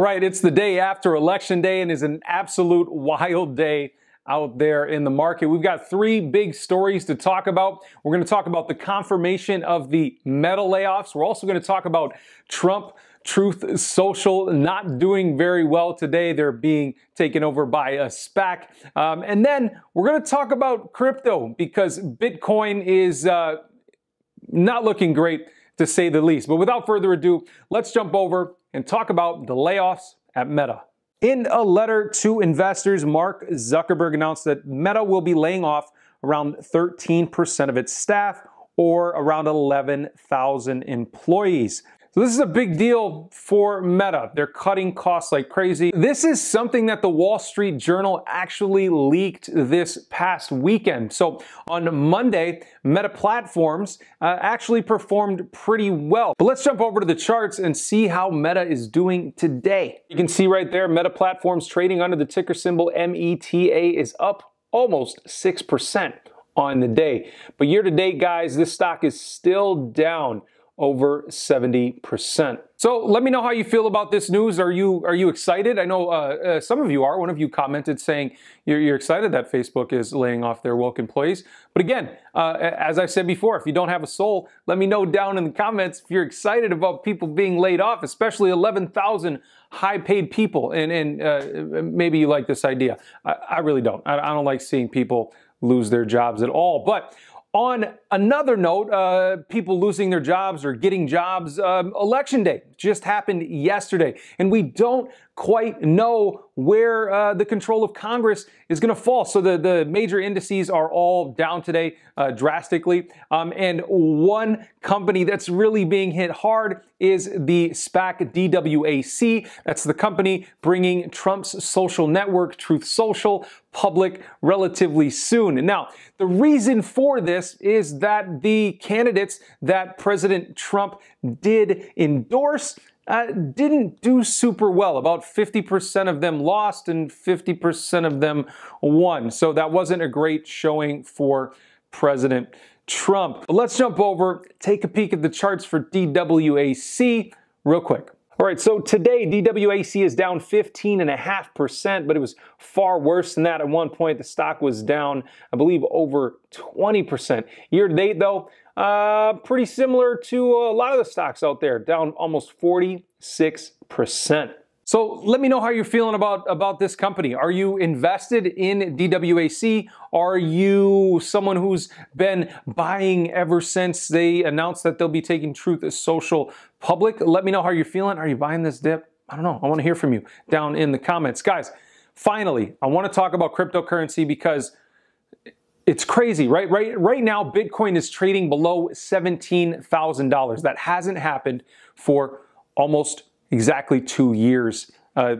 All right, it's the day after Election Day and is an absolute wild day out there in the market. We've got three big stories to talk about. We're going to talk about the confirmation of the Meta layoffs. We're also going to talk about Trump Truth Social not doing very well today. They're being taken over by a SPAC. Um, and then we're going to talk about crypto because Bitcoin is uh, not looking great to say the least. But without further ado, let's jump over and talk about the layoffs at Meta. In a letter to investors, Mark Zuckerberg announced that Meta will be laying off around 13% of its staff or around 11,000 employees. So this is a big deal for Meta. They're cutting costs like crazy. This is something that the Wall Street Journal actually leaked this past weekend. So on Monday, Meta Platforms uh, actually performed pretty well. But let's jump over to the charts and see how Meta is doing today. You can see right there, Meta Platforms trading under the ticker symbol META is up almost 6% on the day. But year to date, guys, this stock is still down over 70%. So let me know how you feel about this news. Are you are you excited? I know uh, uh, some of you are. One of you commented saying you're, you're, excited that Facebook is laying off their woke employees. But again, uh, as I said before, if you don't have a soul, let me know down in the comments if you're excited about people being laid off, especially 11,000 high-paid people. And, and uh, maybe you like this idea. I, I really don't. I, I don't like seeing people lose their jobs at all. But on another note, uh, people losing their jobs or getting jobs, um, election day just happened yesterday, and we don't quite know where uh, the control of Congress is going to fall. So the, the major indices are all down today uh, drastically. Um, and one company that's really being hit hard is the SPAC DWAC. That's the company bringing Trump's social network, Truth Social, public relatively soon. Now, the reason for this is that the candidates that President Trump did endorse uh, didn't do super well. About 50% of them lost and 50% of them won. So that wasn't a great showing for President Trump. But let's jump over, take a peek at the charts for DWAC real quick. All right, so today DWAC is down 15.5%, but it was far worse than that. At one point, the stock was down, I believe, over 20%. Year to date, though, uh, pretty similar to a lot of the stocks out there, down almost 46%. So let me know how you're feeling about, about this company. Are you invested in DWAC? Are you someone who's been buying ever since they announced that they'll be taking Truth as Social public? Let me know how you're feeling. Are you buying this dip? I don't know. I want to hear from you down in the comments. Guys, finally, I want to talk about cryptocurrency because it's crazy, right? Right, right now, Bitcoin is trading below $17,000. That hasn't happened for almost exactly two years. Uh,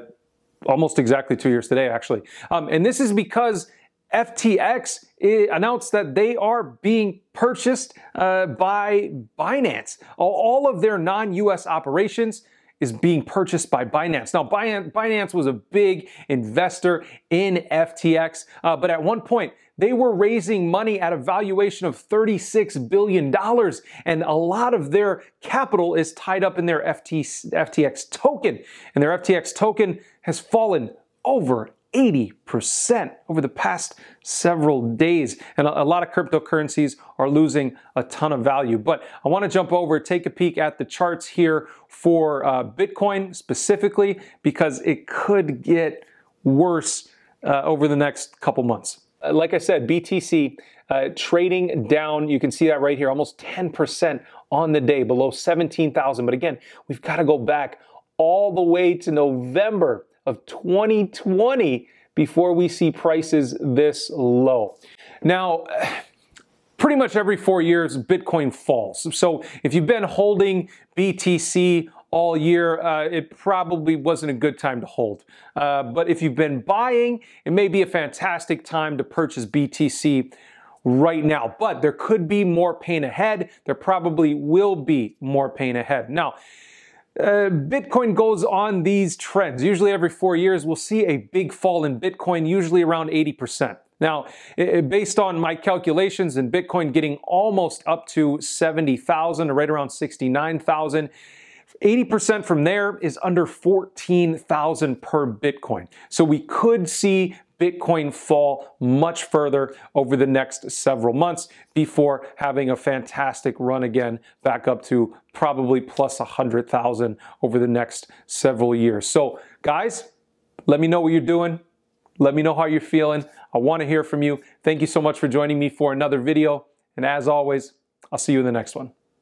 almost exactly two years today, actually. Um, and this is because FTX announced that they are being purchased uh, by Binance. All of their non US operations is being purchased by Binance. Now, Binance was a big investor in FTX, uh, but at one point, they were raising money at a valuation of $36 billion, and a lot of their capital is tied up in their FT, FTX token. And their FTX token has fallen over 80% over the past several days. And a, lot of cryptocurrencies are losing a ton of value. But I want to jump over, take a peek at the charts here for uh, Bitcoin specifically, because it could get worse uh, over the next couple months. Uh, like I said, BTC uh, trading down. You can see that right here, almost 10% on the day, below 17,000. But again, we've got to go back all the way to November of 2020 before we see prices this low. Now, pretty much every four years, Bitcoin falls. So if you've been holding BTC all year, uh, it probably wasn't a good time to hold. Uh, but if you've been buying, it may be a fantastic time to purchase BTC right now. But there could be more pain ahead. There probably will be more pain ahead. Now, uh, Bitcoin goes on these trends. Usually every four years, we'll see a big fall in Bitcoin, usually around 80%. Now, based on my calculations and Bitcoin getting almost up to 70,000 or right around 69,000, 80% from there is under 14,000 per Bitcoin. So we could see Bitcoin fall much further over the next several months before having a fantastic run again back up to probably plus 100,000 over the next several years. So guys, let me know what you're doing. Let me know how you're feeling. I want to hear from you. Thank you so much for joining me for another video. And as always, I'll see you in the next one.